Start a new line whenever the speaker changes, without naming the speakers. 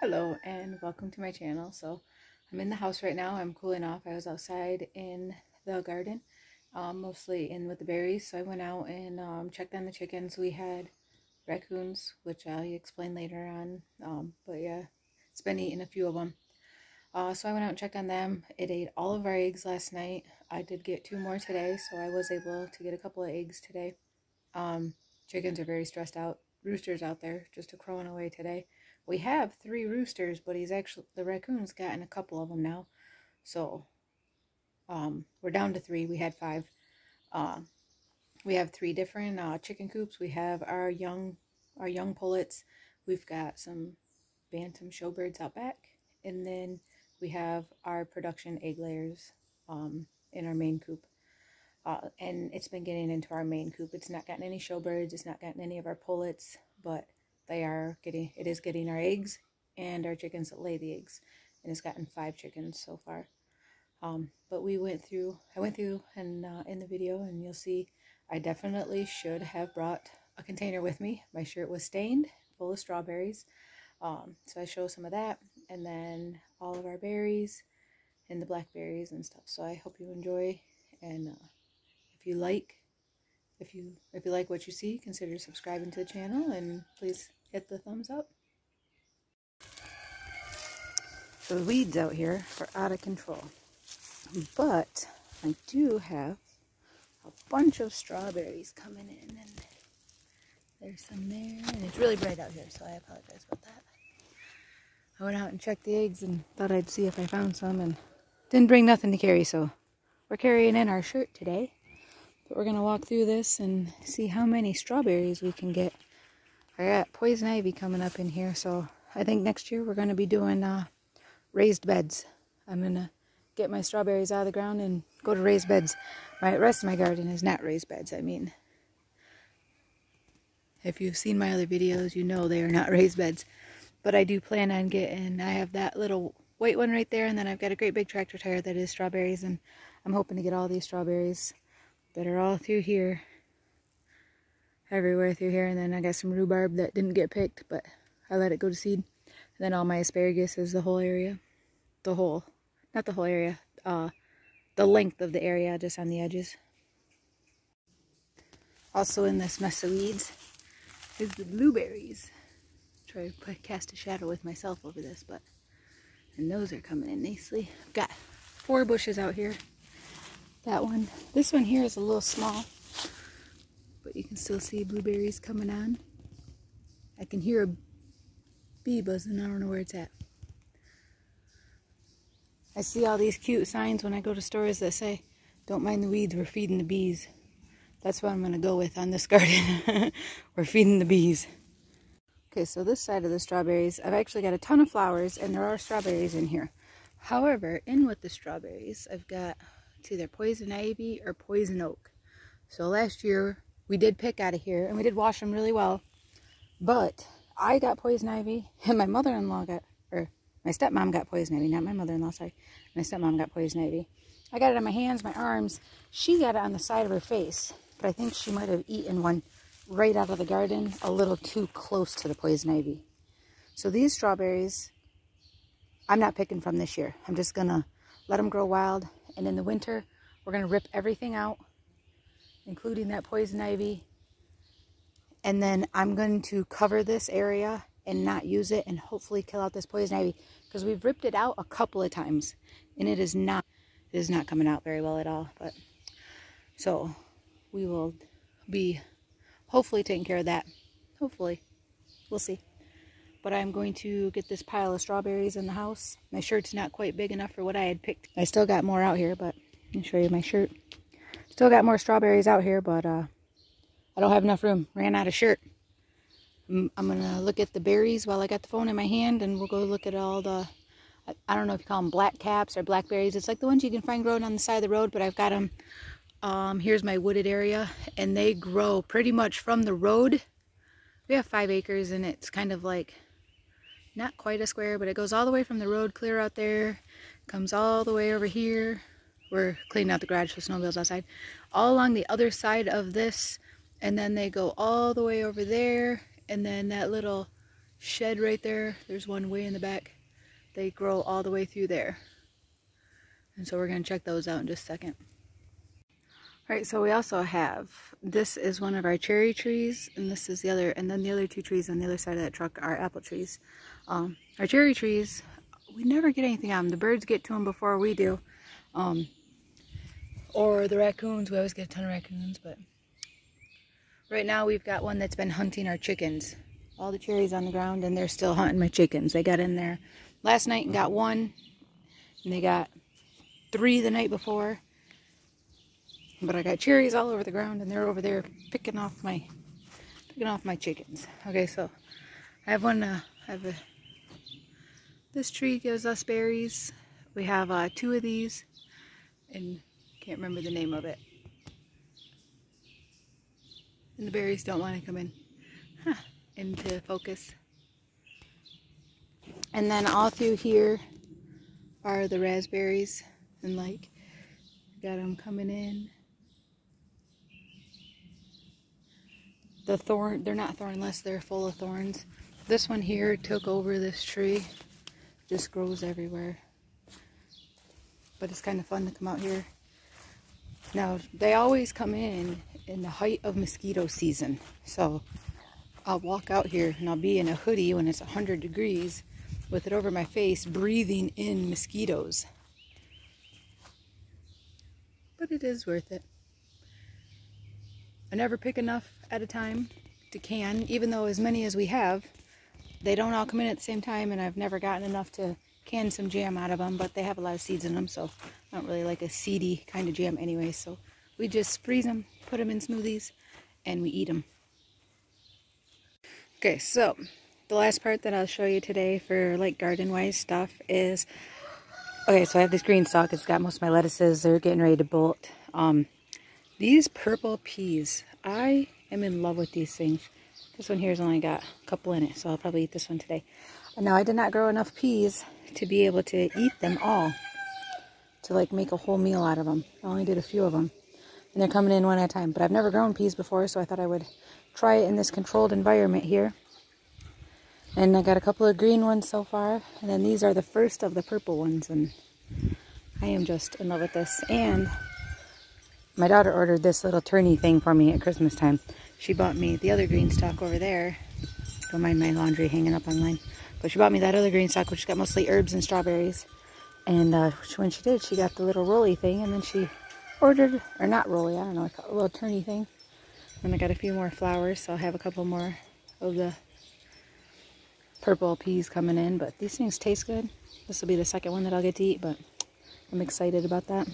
Hello and welcome to my channel. So I'm in the house right now. I'm cooling off. I was outside in the garden, um, mostly in with the berries. So I went out and um, checked on the chickens. We had raccoons, which I'll explain later on. Um, but yeah, it's been eating a few of them. Uh, so I went out and checked on them. It ate all of our eggs last night. I did get two more today, so I was able to get a couple of eggs today. Um, chickens are very stressed out. Roosters out there just a crowing away today. We have three roosters, but he's actually, the raccoon's gotten a couple of them now. So, um, we're down to three. We had five. Uh, we have three different uh, chicken coops. We have our young, our young pullets. We've got some bantam showbirds out back. And then we have our production egg layers um, in our main coop. Uh, and it's been getting into our main coop. It's not gotten any showbirds. It's not gotten any of our pullets, but they are getting, it is getting our eggs and our chickens that lay the eggs. And it's gotten five chickens so far. Um, but we went through, I went through and uh, in the video and you'll see I definitely should have brought a container with me. My shirt was stained, full of strawberries. Um, so I show some of that and then all of our berries and the blackberries and stuff. So I hope you enjoy and uh, if you like, if you if you like what you see, consider subscribing to the channel and please hit the thumbs up. The weeds out here are out of control. But I do have a bunch of strawberries coming in and there's some there and it's really bright out here so I apologize about that. I went out and checked the eggs and thought I'd see if I found some and didn't bring nothing to carry so we're carrying in our shirt today. But we're going to walk through this and see how many strawberries we can get. I got poison ivy coming up in here, so I think next year we're going to be doing uh, raised beds. I'm going to get my strawberries out of the ground and go to raised beds. My rest of my garden is not raised beds. I mean, if you've seen my other videos, you know they are not raised beds. But I do plan on getting, I have that little white one right there, and then I've got a great big tractor tire that is strawberries, and I'm hoping to get all these strawberries that are all through here everywhere through here and then I got some rhubarb that didn't get picked but I let it go to seed. And then all my asparagus is the whole area. The whole not the whole area uh the length of the area just on the edges. Also in this mess of weeds is the blueberries. Try to put, cast a shadow with myself over this but and those are coming in nicely. I've got four bushes out here. That one. This one here is a little small, you can still see blueberries coming on. I can hear a bee buzzing. I don't know where it's at. I see all these cute signs when I go to stores that say, don't mind the weeds, we're feeding the bees. That's what I'm going to go with on this garden. we're feeding the bees. Okay, so this side of the strawberries, I've actually got a ton of flowers and there are strawberries in here. However, in with the strawberries, I've got it's either poison ivy or poison oak. So last year we did pick out of here and we did wash them really well. But I got poison ivy and my mother-in-law got, or my stepmom got poison ivy, not my mother-in-law, sorry. My stepmom got poison ivy. I got it on my hands, my arms. She got it on the side of her face. But I think she might have eaten one right out of the garden a little too close to the poison ivy. So these strawberries, I'm not picking from this year. I'm just going to let them grow wild and in the winter, we're going to rip everything out, including that poison ivy. And then I'm going to cover this area and not use it and hopefully kill out this poison ivy because we've ripped it out a couple of times and it is not it is not coming out very well at all but so we will be hopefully taking care of that hopefully we'll see but I'm going to get this pile of strawberries in the house. My shirt's not quite big enough for what I had picked. I still got more out here, but me show you my shirt. Still got more strawberries out here, but uh, I don't have enough room. Ran out of shirt. I'm, I'm going to look at the berries while I got the phone in my hand, and we'll go look at all the, I, I don't know if you call them black caps or blackberries. It's like the ones you can find growing on the side of the road, but I've got them. Um, here's my wooded area, and they grow pretty much from the road. We have five acres, and it's kind of like not quite a square, but it goes all the way from the road clear out there, comes all the way over here. We're cleaning out the garage so snowmobiles outside. All along the other side of this, and then they go all the way over there, and then that little shed right there. There's one way in the back. They grow all the way through there. And so we're going to check those out in just a second. All right, so we also have, this is one of our cherry trees, and this is the other, and then the other two trees on the other side of that truck are apple trees. Um, our cherry trees, we never get anything on them. The birds get to them before we do. Um, or the raccoons, we always get a ton of raccoons, but right now we've got one that's been hunting our chickens. All the cherries on the ground, and they're still hunting my chickens. They got in there last night and got one, and they got three the night before. But I got cherries all over the ground and they're over there picking off my picking off my chickens. Okay, so I have one uh, I have a this tree gives us berries. We have uh, two of these and can't remember the name of it. And the berries don't want to come in. Huh, into focus. And then all through here are the raspberries and like got them coming in. The thorn they're not thornless they're full of thorns. This one here took over this tree. Just grows everywhere. But it's kind of fun to come out here now they always come in in the height of mosquito season so I'll walk out here and I'll be in a hoodie when it's 100 degrees with it over my face breathing in mosquitoes but it is worth it. I never pick enough at a time to can, even though as many as we have, they don't all come in at the same time, and I've never gotten enough to can some jam out of them, but they have a lot of seeds in them, so I don't really like a seedy kind of jam anyway, so we just freeze them, put them in smoothies, and we eat them. Okay, so the last part that I'll show you today for like garden-wise stuff is Okay, so I have this GreenStalk. It's got most of my lettuces. They're getting ready to bolt. Um, these purple peas. I am in love with these things. This one here's only got a couple in it, so I'll probably eat this one today. Now, I did not grow enough peas to be able to eat them all. To, like, make a whole meal out of them. I only did a few of them. And they're coming in one at a time. But I've never grown peas before, so I thought I would try it in this controlled environment here. And I got a couple of green ones so far. And then these are the first of the purple ones. And I am just in love with this. And my daughter ordered this little turny thing for me at Christmas time. She bought me the other GreenStalk over there. Don't mind my laundry hanging up online. But she bought me that other GreenStalk, which got mostly herbs and strawberries. And uh, when she did, she got the little rolly thing. And then she ordered, or not rolly, I don't know, a little turny thing. And I got a few more flowers, so I'll have a couple more of the purple peas coming in, but these things taste good. This will be the second one that I'll get to eat, but I'm excited about that.